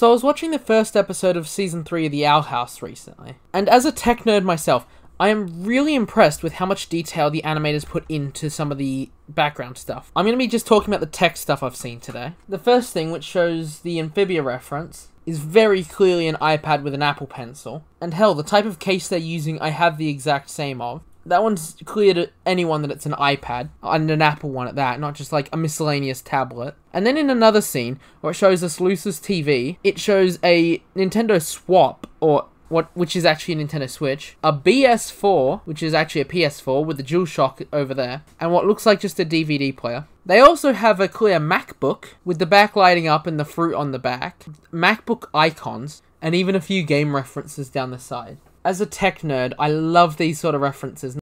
So I was watching the first episode of season 3 of The Owl House recently, and as a tech nerd myself, I am really impressed with how much detail the animators put into some of the background stuff. I'm going to be just talking about the tech stuff I've seen today. The first thing, which shows the Amphibia reference, is very clearly an iPad with an Apple Pencil. And hell, the type of case they're using, I have the exact same of. That one's clear to anyone that it's an iPad, and an Apple one at that, not just like a miscellaneous tablet. And then in another scene, where it shows us Luz's TV, it shows a Nintendo Swap, or what which is actually a Nintendo Switch, a BS4, which is actually a PS4 with the DualShock over there, and what looks like just a DVD player. They also have a clear MacBook with the back lighting up and the fruit on the back, MacBook icons, and even a few game references down the side. As a tech nerd, I love these sort of references.